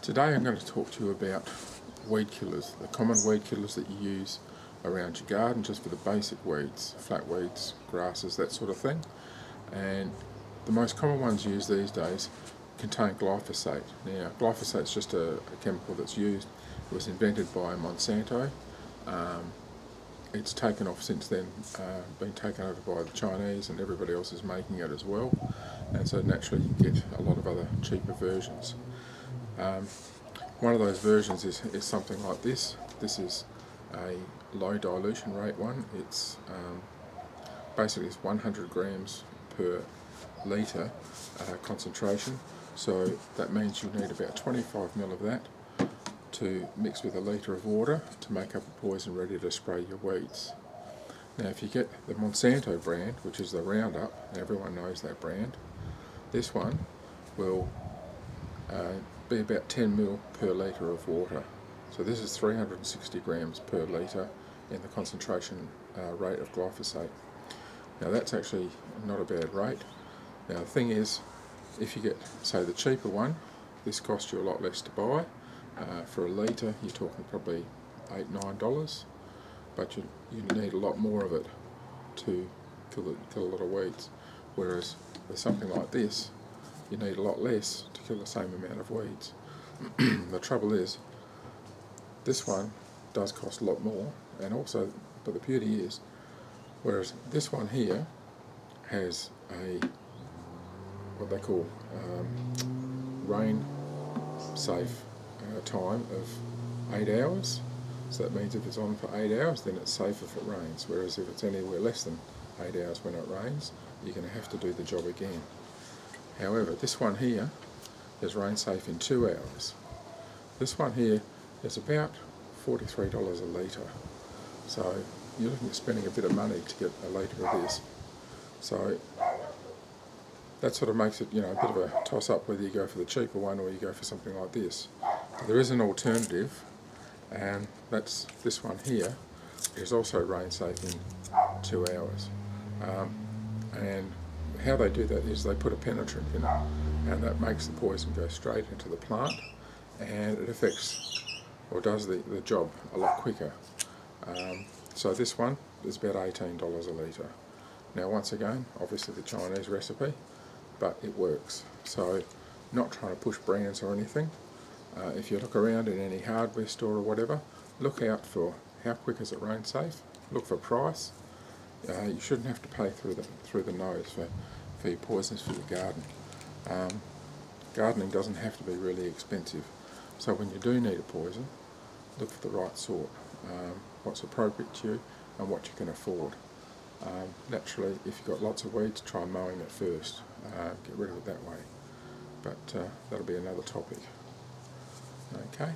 Today I'm going to talk to you about weed killers, the common weed killers that you use around your garden just for the basic weeds, flat weeds, grasses, that sort of thing. And the most common ones used these days contain glyphosate. Now glyphosate is just a, a, chemical that's used, it was invented by Monsanto. Um, it's taken off since then, uh, been taken over by the Chinese and everybody else is making it as well. And so naturally you get a lot of other cheaper versions. Um, one of those versions is, is something like this. This is a low dilution rate one. It's um, basically it's 100 grams per litre uh, concentration. So that means you need about 25 ml of that to mix with a litre of water to make up a poison ready to spray your weeds. Now if you get the Monsanto brand, which is the Roundup, everyone knows that brand, this one will uh, be about 10 ml per litre of water. So this is 360 grams per litre in the concentration uh, rate of glyphosate. Now that's actually not a bad rate. Now the thing is, if you get, say, the cheaper one, this costs you a lot less to buy. Uh, for a litre, you're talking probably eight, nine dollars, but you, you need a lot more of it to kill, kill a lot of weeds. Whereas with something like this, you need a lot less to kill the same amount of weeds. the trouble is, this one does cost a lot more, and also, but the beauty is, whereas this one here has a what they call um, rain safe uh, time of eight hours. So that means if it's on for eight hours, then it's safe if it rains. Whereas if it's anywhere less than eight hours when it rains, you're going to have to do the job again. However, this one here is rain safe in two hours. This one here is about $43 a litre. So you're looking at spending a bit of money to get a litre of this. So that sort of makes it, you know, a bit of a toss-up whether you go for the cheaper one or you go for something like this. There is an alternative, and that's this one here. Is also rain safe in two hours. Um, and how they do that is they put a penetrant in it, and that makes the poison go straight into the plant, and it affects or does the, the job a lot quicker. Um, so this one is about $18 a litre. Now once again, obviously the Chinese recipe, but it works. So not trying to push brands or anything. Uh, if you look around in any hardware store or whatever, look out for how quick is it rain safe, look for price. Uh, you shouldn't have to pay through the, through the nose for, for your poisons for your garden. Um, gardening doesn't have to be really expensive. So when you do need a poison, look for the right sort, um, what's appropriate to you and what you can afford. Um, naturally, if you've got lots of weeds, try mowing it first. Uh, get rid of it that way. But uh, that'll be another topic. Okay.